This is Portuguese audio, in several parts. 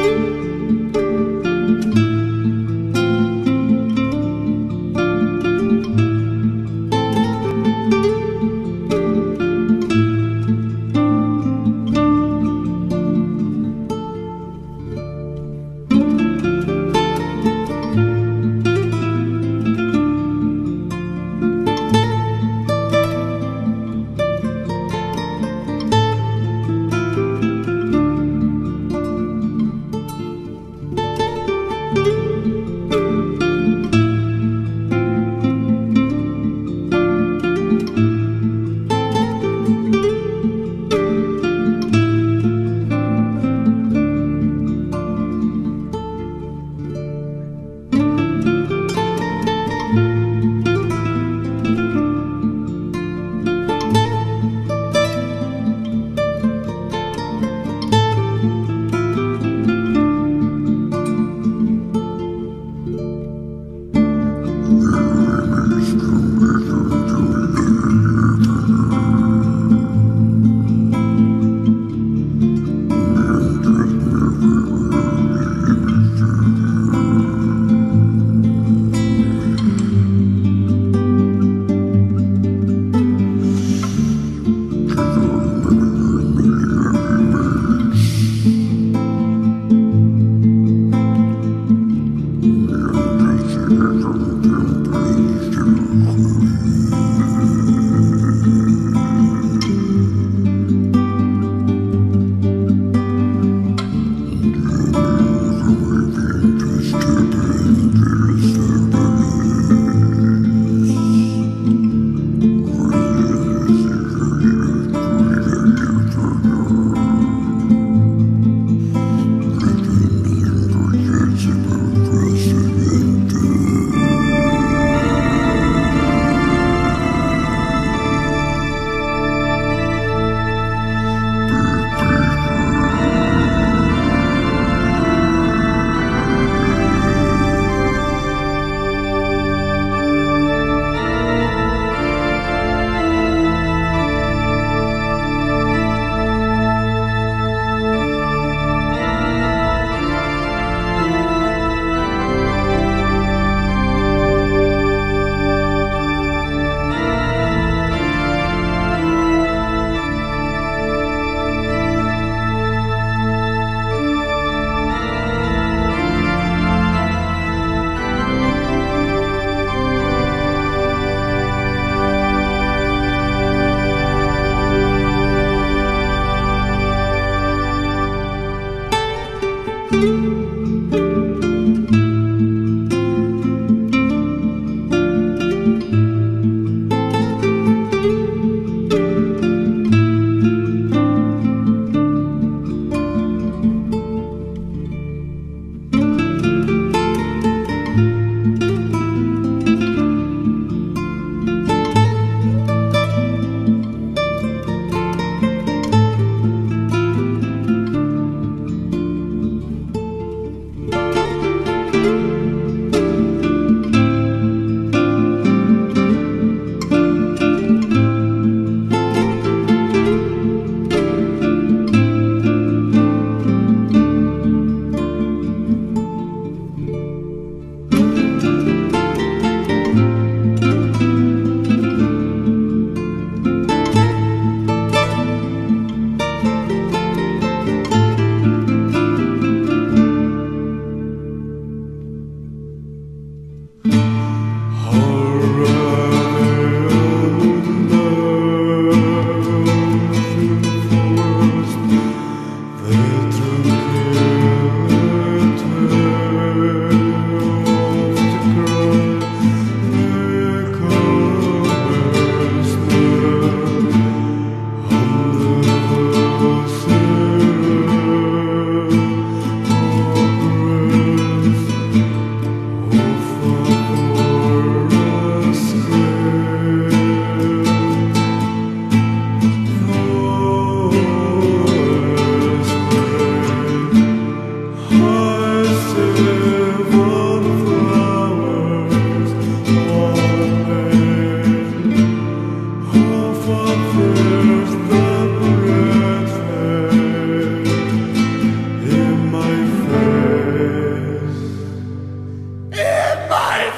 Música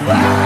life.